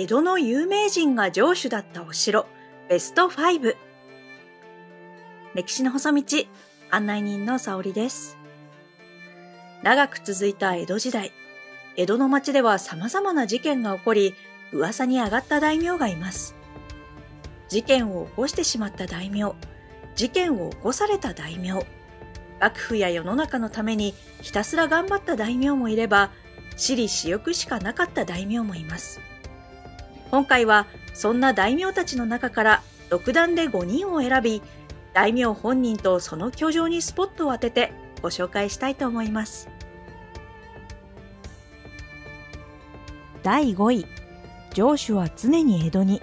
江戸の有名人が城主だったお城ベスト5歴史の細道案内人の沙織です。長く続いた江戸時代江戸の町では様々な事件が起こり噂に上がった大名がいます。事件を起こしてしまった大名事件を起こされた大名幕府や世の中のためにひたすら頑張った大名もいれば私利私欲しかなかった大名もいます。今回はそんな大名たちの中から独断で5人を選び大名本人とその居城にスポットを当ててご紹介したいと思います。第5位城主は常に江戸に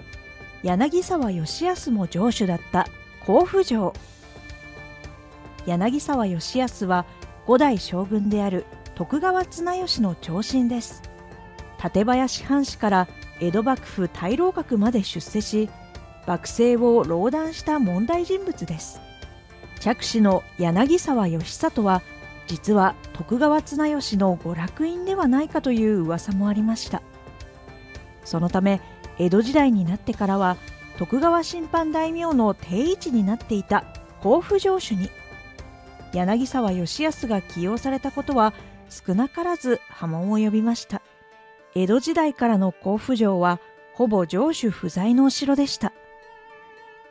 柳沢義康も城主だった甲府城。柳沢義康は五代将軍である徳川綱吉の長身です。館林藩士から江戸幕府大老閣まで出世し幕政を壟断した問題人物です。着手の柳沢義里は実は徳川綱吉の娯楽院ではないかという噂もありました。そのため江戸時代になってからは徳川審判大名の定位置になっていた甲府城主に。柳沢義康が起用されたことは少なからず波紋を呼びました。江戸時代からの甲府城はほぼ城主不在のお城でした。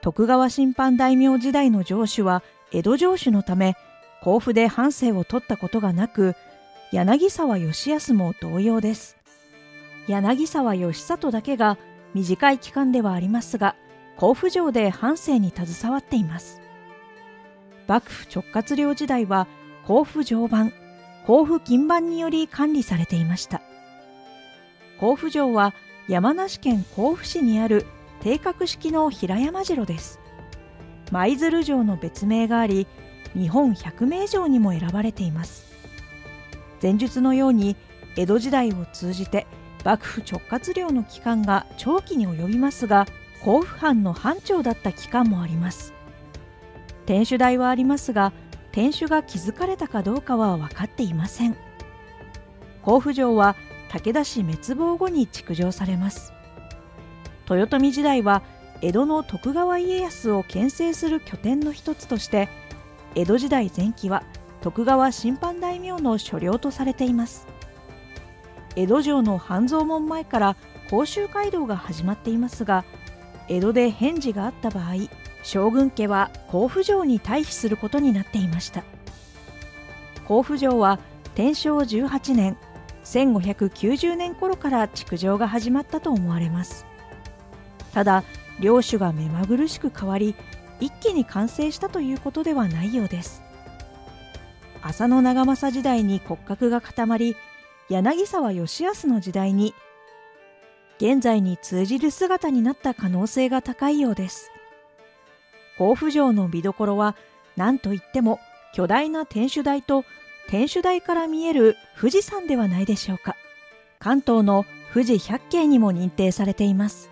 徳川審判大名時代の城主は江戸城主のため甲府で藩政を取ったことがなく柳沢義康も同様です。柳沢義里だけが短い期間ではありますが甲府城で藩政に携わっています。幕府直轄領時代は甲府常磐甲府金番により管理されていました。甲府城は山梨県甲府市にある定格式の平山城です。舞鶴城の別名があり日本百名城にも選ばれています。前述のように江戸時代を通じて幕府直轄領の期間が長期に及びますが甲府藩の藩長だった期間もあります。天守台はありますが天守が築かれたかどうかは分かっていません。甲府城は武田氏滅亡後に築城されます。豊臣時代は江戸の徳川家康を牽制する拠点の一つとして江戸時代前期は徳川審判大名の所領とされています。江戸城の半蔵門前から甲州街道が始まっていますが江戸で返事があった場合将軍家は甲府城に退避することになっていました。甲府城は天正18年1590年頃から築城が始まったと思われます。ただ領主が目まぐるしく変わり一気に完成したということではないようです。浅野長政時代に骨格が固まり柳沢義康の時代に現在に通じる姿になった可能性が高いようです。甲府城の見どころは何といっても巨大な天守台と天守台から見える富士山ではないでしょうか。関東の富士百景にも認定されています。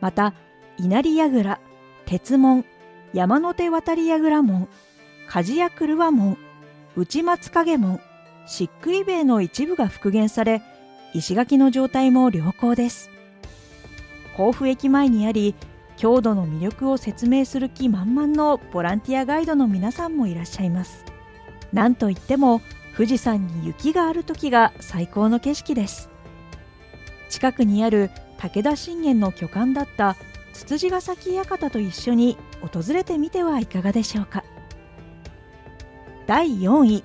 また稲荷櫓鉄門山手渡り櫓門鍛冶屋車門内松影門漆喰塀の一部が復元され石垣の状態も良好です。甲府駅前にあり郷土の魅力を説明する気満々のボランティアガイドの皆さんもいらっしゃいます。なんといっても富士山に雪がある時が最高の景色です。近くにある武田信玄の巨漢だったつつじヶ崎館と一緒に訪れてみてはいかがでしょうか。第4位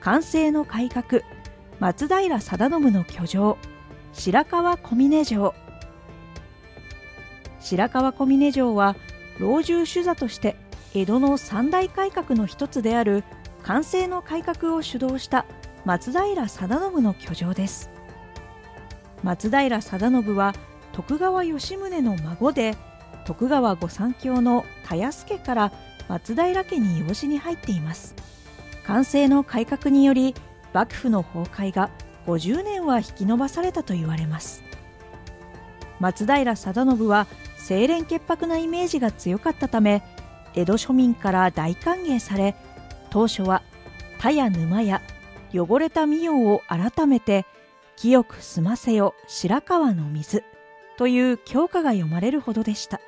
完成の改革松平定信の居城白河小峰城。白河小峰城は老中主座として江戸の三大改革の一つである完成の改革を主導した松平定信の居城です。松平定信は徳川吉宗の孫で徳川御三卿の田安家から松平家に養子に入っています。完成の改革により幕府の崩壊が50年は引き延ばされたと言われます。松平定信は清廉潔白なイメージが強かったため江戸庶民から大歓迎され当初は田や沼や汚れた御代を改めて清く澄ませよ白川の水という教科が読まれるほどでした。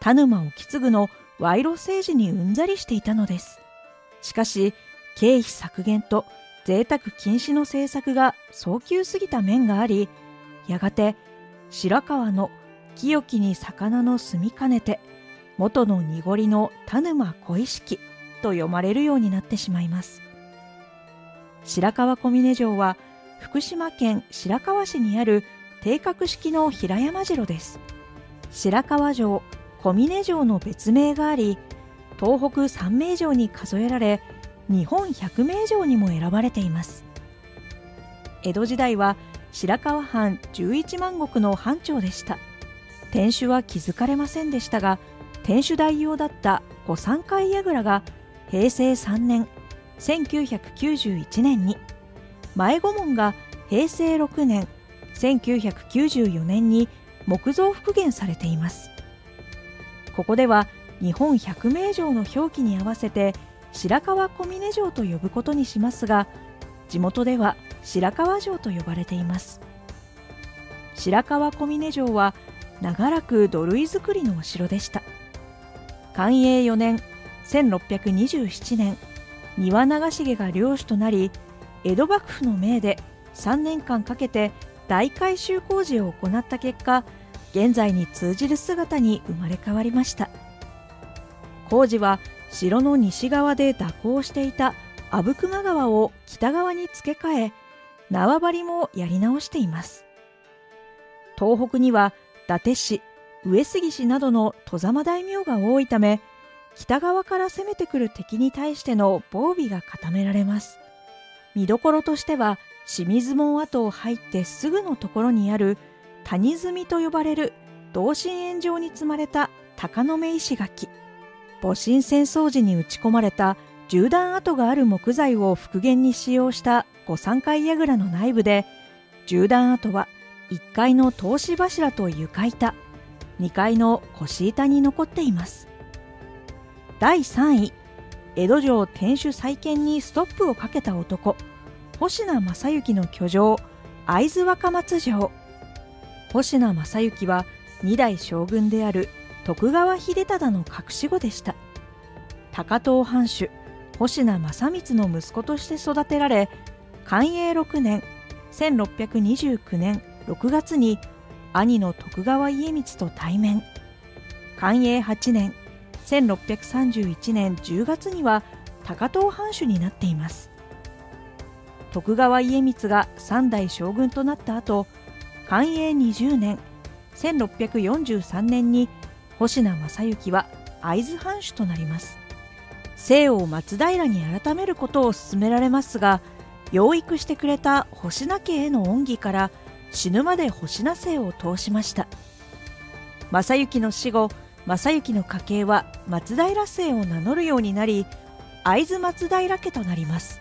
田沼意次の賄賂政治にうんざりしていたのです。しかし経費削減と贅沢禁止の政策が早急すぎた面がありやがて白川の清きに魚の住みかねて元の濁りの田沼小意識と読まれるようになってしまいます。白川小峰城は福島県白河市にある定格式の平山城です。白川城小峰城の別名があり東北三名城に数えられ日本百名城にも選ばれています。江戸時代は白河藩11万石の藩長でした。天守は築かれませんでしたが天守大用だった御三階櫓が平成3年1991年に前御門が平成6年1994年に木造復元されています。ここでは日本百名城の表記に合わせて白川小峰城と呼ぶことにしますが地元では白川城と呼ばれています。白川小峰城は長らく土塁造りのお城でした。寛永4年1627年庭長重が領主となり江戸幕府の命で3年間かけて大改修工事を行った結果現在に通じる姿に生まれ変わりました。工事は城の西側で蛇行していた阿武隈川を北側に付け替え縄張りもやり直しています。東北には伊達市上杉氏などの外様大名が多いため北側から攻めてくる敵に対しての防備が固められます。見どころとしては清水門跡を入ってすぐのところにある谷積みと呼ばれる同心円状に積まれた鷹の目石垣。戊辰戦争時に打ち込まれた銃弾跡がある木材を復元に使用した御三階櫓の内部で銃弾跡は1階の通し柱と床板2階の腰板に残っています。第3位。江戸城天守再建にストップをかけた男。星名正幸の居城。会津若松城。星名正幸は二代将軍である徳川秀忠の隠し子でした。高遠藩主星名正光の息子として育てられ寛永6年1629年6月に兄の徳川家光と対面。寛永8年1631年10月には高遠藩主になっています。徳川家光が三代将軍となった後寛永20年1643年に星名正幸は会津藩主となります。姓を松平に改めることを勧められますが養育してくれた星名家への恩義から死ぬまで星名姓を通しました。正幸の死後正幸の家系は松平姓を名乗るようになり会津松平家となります。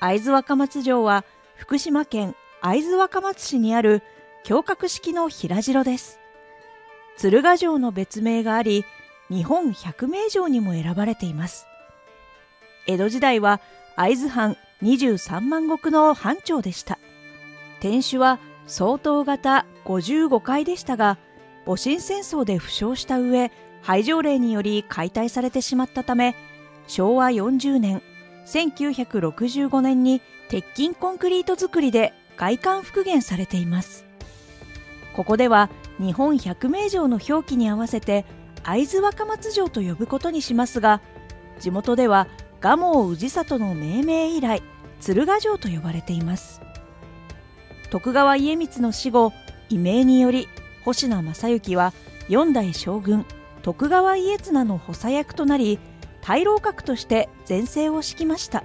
会津若松城は福島県会津若松市にある胸郭式の平城です。鶴ヶ城の別名があり日本百名城にも選ばれています。江戸時代は会津藩23万石の藩長でした。天守は相当型55階でしたが戊辰戦争で負傷した上廃城令により解体されてしまったため昭和40年1965年に鉄筋コンクリート造りで外観復元されています。ここでは日本百名城の表記に合わせて会津若松城と呼ぶことにしますが地元では蒲生氏里の命名以来鶴ヶ城と呼ばれています。徳川家光の死後異名により星名正幸は四代将軍徳川家綱の補佐役となり大老閣として前世を敷きました。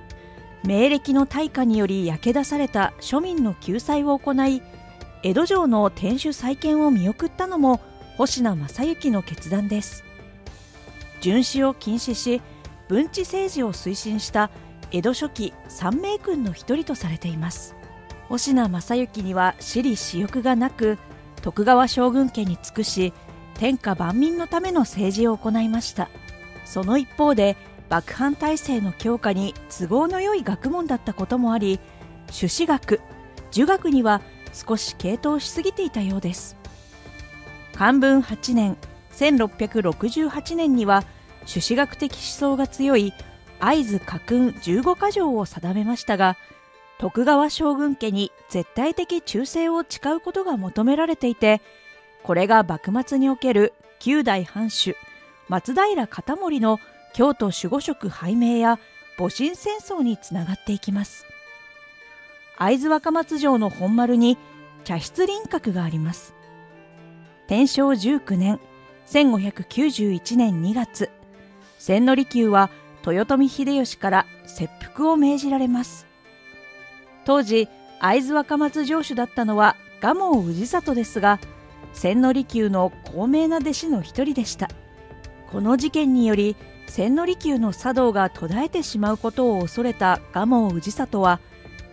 明暦の大火により焼け出された庶民の救済を行い江戸城の天守再建を見送ったのも星名正幸の決断です。巡視を禁止し文治政治を推進した江戸初期三名君の一人とされています。星名正幸には私利私欲がなく徳川将軍家に尽くし天下万民のための政治を行いました。その一方で幕藩体制の強化に都合のよい学問だったこともあり朱子学儒学には少し傾倒しすぎていたようです。漢文8年1668年には朱子学的思想が強い会津家訓15か条を定めましたが徳川将軍家に絶対的忠誠を誓うことが求められていてこれが幕末における九代藩主松平片盛の京都守護職拝命や戊辰戦争につながっていきます。会津若松城の本丸に茶室輪郭があります。天正19年1591年2月千利休は豊臣秀吉から切腹を命じられます。当時会津若松城主だったのは蒲生氏里ですが千利休の高名な弟子の一人でした。この事件により千利休の茶道が途絶えてしまうことを恐れた蒲生氏里は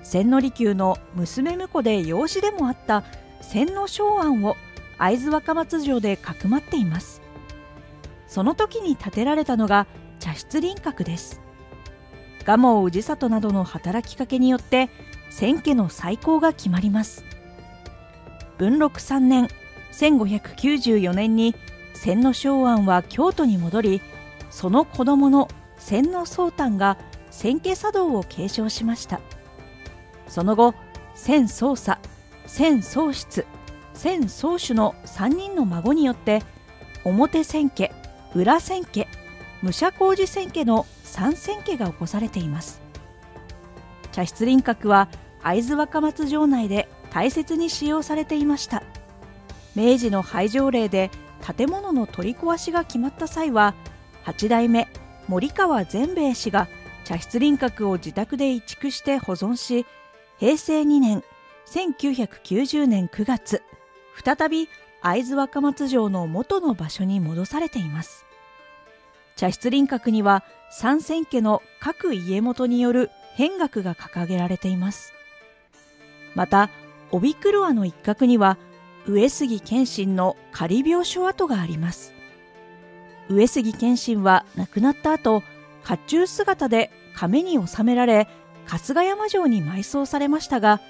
千利休の娘婿で養子でもあった千利昌安を会津若松城でかくまっています。その時に建てられたのが茶室輪郭です。蒲生氏里などの働きかけによって千家の再興が決まります。文禄3年1594年に千利昌安は京都に戻りその子供の千利宗丹が千家茶道を継承しました。その後千宗佐千宗室千宗主の3人の孫によって表千家裏千家武者工事千家の3千家が起こされています。茶室輪郭は会津若松城内で大切に使用されていました。明治の廃城令で建物の取り壊しが決まった際は8代目森川善兵衛氏が茶室輪郭を自宅で移築して保存し平成2年1990年9月再び会津若松城の元の場所に戻されています。茶室輪郭には三千家の各家元による変額が掲げられています。また帯黒輪の一角には上杉謙信の仮病所跡があります。上杉謙信は亡くなった後甲冑姿で亀に収められ春日山城に埋葬されましたが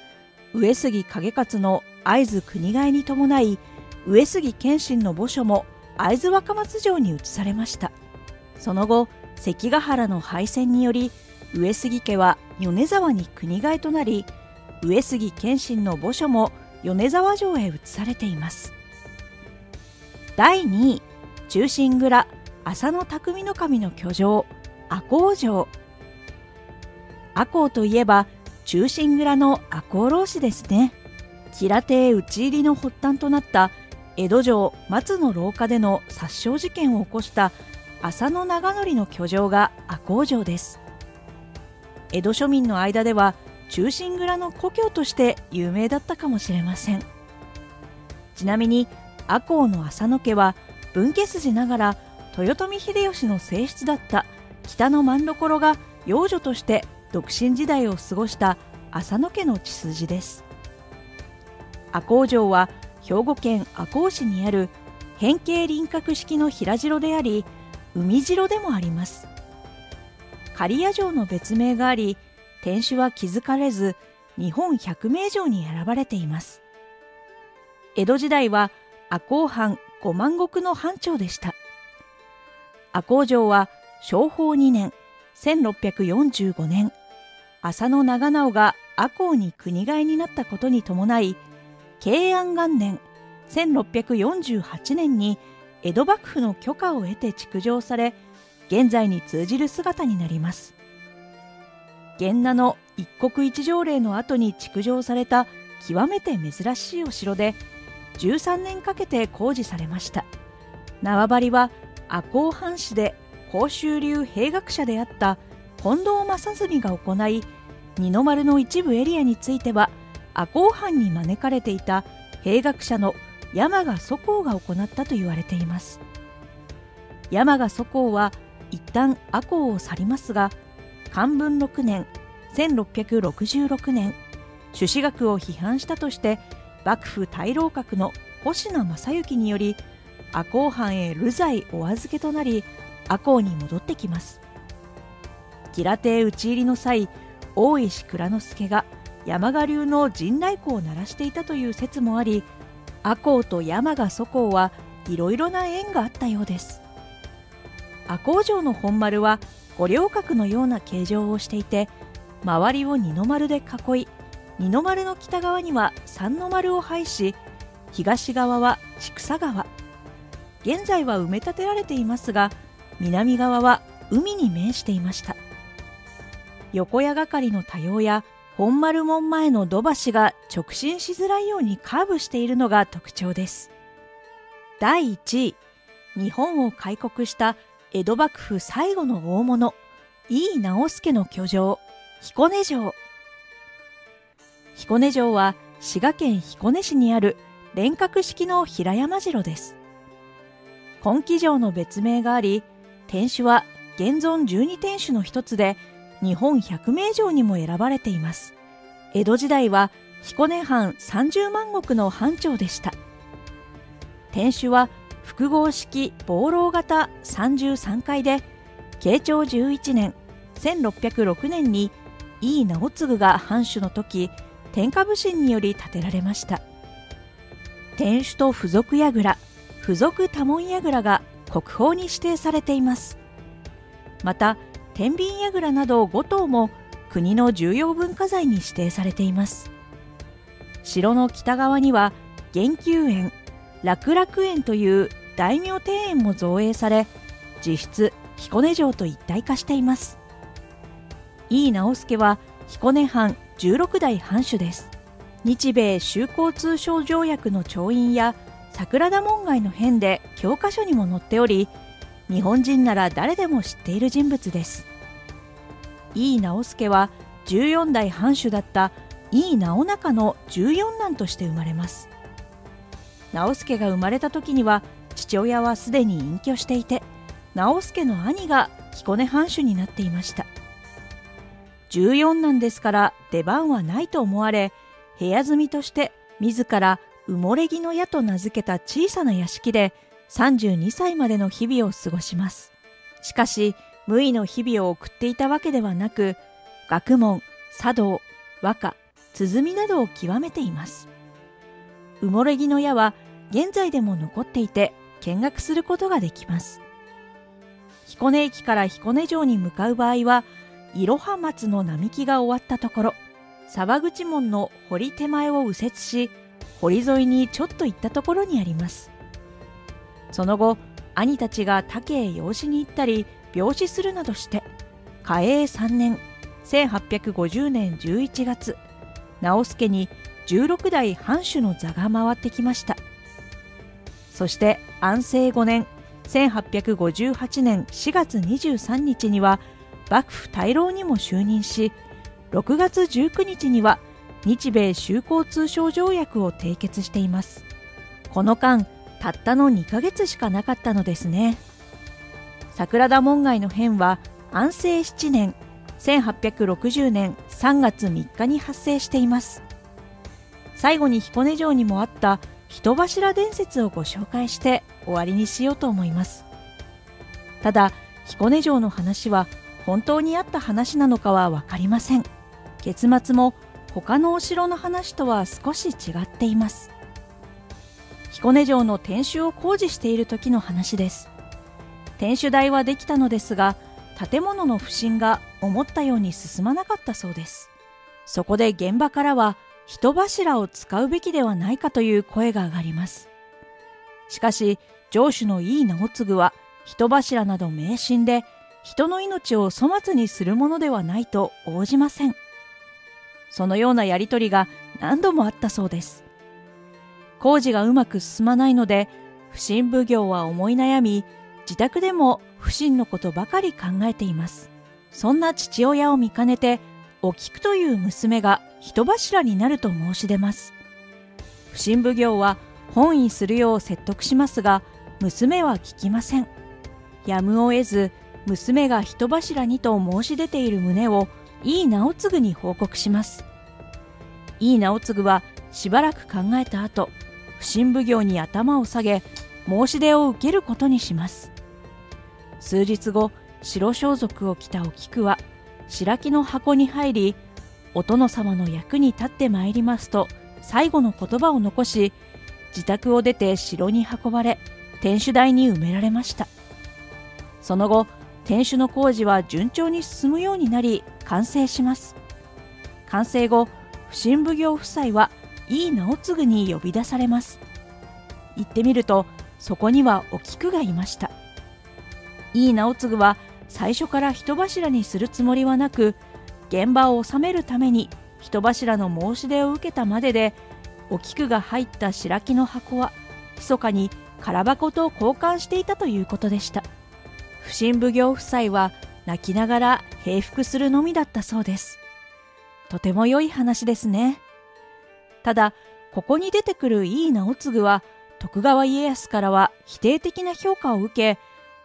上杉景勝の会津国替えに伴い上杉謙信の墓所も会津若松城に移されました。その後関ヶ原の敗戦により上杉家は米沢に国替えとなり上杉謙信の墓所も米沢城へ移されています。第2位忠臣蔵浅野匠の神の居城赤穂城。赤穂といえば忠臣蔵の赤穂浪士ですね。吉亭討ち入りの発端となった江戸城松の廊下での殺傷事件を起こした浅野長則の居城が赤穂城です。江戸庶民の間では忠臣蔵の故郷として有名だったかもしれません。ちなみに赤穂の浅野家は分家筋ながら豊臣秀吉の正室だった北の万所が養女として独身時代を過ごした浅野家の血筋です。赤穂城は兵庫県赤穂市にある変形輪郭式の平城であり海城でもあります。刈谷城の別名があり天守は築かれず日本百名城に選ばれています。江戸時代は赤穂藩五万石の藩長でした。赤穂城は昭法2年1645年浅野長直が赤穂に国替えになったことに伴い慶安元年1648年に江戸幕府の許可を得て築城され現在に通じる姿になります。源名の一国一条例の後に築城された極めて珍しいお城で13年かけて工事されました。縄張りは赤穂藩士で甲州流兵学者であった近藤正純が行い二の丸の一部エリアについては赤穂藩に招かれていた兵学者の山賀祖光が行ったと言われています。山賀祖光は一旦赤穂を去りますが漢文6年1666年朱子学を批判したとして幕府大老閣の星名正幸により赤穂藩へ流罪お預けとなり赤穂に戻ってきます。吉良邸討ち入りの際大石蔵之助が山賀流の陣太鼓を鳴らしていたという説もあり赤穂と山賀祖公はいろいろな縁があったようです。赤穂城の本丸は五稜郭のような形状をしていて周りを二の丸で囲い二の丸の北側には三の丸を配し東側は千草川。現在は埋め立てられていますが南側は海に面していました。横矢係の多様や本丸門前の土橋が直進しづらいようにカーブしているのが特徴です。第1位日本を開国した江戸幕府最後の大物井伊直弼の居城彦根城。彦根城は滋賀県彦根市にある連閣式の平山城です。金木城の別名があり天守は現存12天守の一つで日本百名城にも選ばれています。江戸時代は彦根藩30万石の藩長でした。天守は複合式防漏型33階で慶長11年1606年に井伊直次が藩主の時天下武神により建てられました。天守と付属櫓付属多聞櫓が国宝に指定されています。また天秤櫓など5棟も国の重要文化財に指定されています。城の北側には玄宮園楽楽園という大名庭園も造営され実質彦根城と一体化しています。井伊直弼は彦根藩16代藩主です。日米修好通商条約の調印や桜田門外の変で教科書にも載っており日本人なら誰でも知っている人物です。井伊直弼は14代藩主だった井伊直中の14男として生まれます。直弼が生まれた時には父親はすでに隠居していて直弼の兄が彦根藩主になっていました。14男ですから出番はないと思われ部屋住みとして自ら埋もれ木の矢と名付けた小さな屋敷で32歳までの日々を過ごします。しかし無為の日々を送っていたわけではなく学問茶道和歌鼓などを極めています。埋もれ木の矢は現在でも残っていて見学することができます。彦根駅から彦根城に向かう場合はいろは松の並木が終わったところ沢口門の堀手前を右折し堀沿いにちょっと行ったところにあります。その後兄たちが竹へ養子に行ったり病死するなどして嘉永3年1850年11月直輔に16代藩主の座が回ってきました。そして安政5年1858年4月23日には幕府大老にも就任し6月19日には日米修好通商条約を締結しています。この間たったの2ヶ月しかなかったのですね。桜田門外の変は安政7年1860年3月3日に発生しています。最後に彦根城にもあった人柱伝説をご紹介して終わりにしようと思います。ただ彦根城の話は本当にあった話なのかは分かりません。結末も他のお城の話とは少し違っています。彦根城の天守を工事している時の話です。天守台はできたのですが建物の不審が思ったように進まなかったそうです。そこで現場からは人柱を使うべきではないかという声が上がります。しかし城主の井伊直次は人柱など迷信で人の命を粗末にするものではないと応じません。そのようなやりとりが何度もあったそうです。工事がうまく進まないので不審奉行は思い悩み自宅でも不審のことばかり考えています。そんな父親を見かねてお菊という娘が人柱になると申し出ます。不審奉行は本意するよう説得しますが娘は聞きません。やむを得ず娘が人柱にと申し出ている旨を井伊直次に報告します。井伊直次はしばらく考えた後不審奉行に頭を下げ申し出を受けることにします。数日後白装束を着たお菊は白木の箱に入りお殿様の役に立ってまいりますと最後の言葉を残し自宅を出て城に運ばれ天守台に埋められました。その後天守の工事は順調に進むようになり完成します。完成後不審奉行夫妻は井伊直次に呼び出されます。行ってみるとそこにはお菊がいました。井伊直次は最初から人柱にするつもりはなく現場を収めるために人柱の申し出を受けたまででお菊が入った白木の箱は密かに空箱と交換していたということでした。不審奉行夫妻は泣きながら平服するのみだったそうです。とても良い話ですね。ただここに出てくる井伊直次は徳川家康からは否定的な評価を受け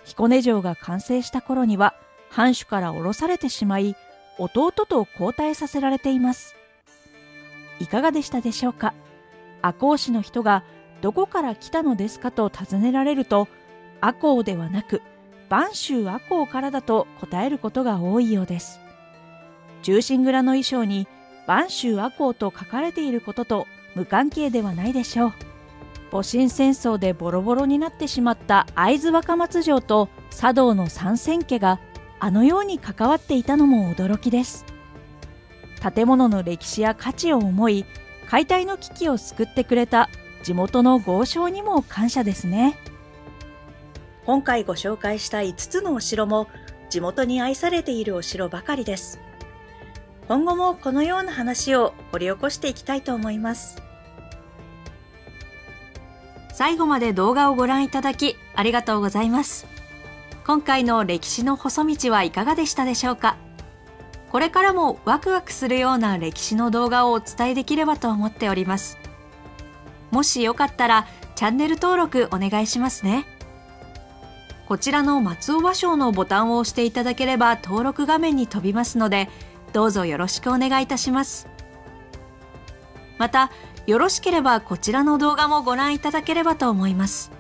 彦根城が完成した頃には藩主から降ろされてしまい弟と交代させられています。いかがでしたでしょうか？赤穂市の人がどこから来たのですかと尋ねられると赤穂ではなく播州赤穂からだと答えることが多いようです。忠臣蔵の衣装に播州赤穂と書かれていることと無関係ではないでしょう。戊辰戦争でボロボロになってしまった会津若松城と茶道の三千家があのように関わっていたのも驚きです。建物の歴史や価値を思い解体の危機を救ってくれた地元の豪商にも感謝ですね。今回ご紹介した5つのお城も地元に愛されているお城ばかりです。今後もこのような話を掘り起こしていきたいと思います。最後まで動画をご覧いただきありがとうございます。今回の歴史の細道はいかがでしたでしょうか？これからもワクワクするような歴史の動画をお伝えできればと思っております。もしよかったらチャンネル登録お願いしますね。こちらの松尾芭蕉のボタンを押していただければ登録画面に飛びますのでどうぞよろしくお願いいたします。またよろしければこちらの動画もご覧いただければと思います。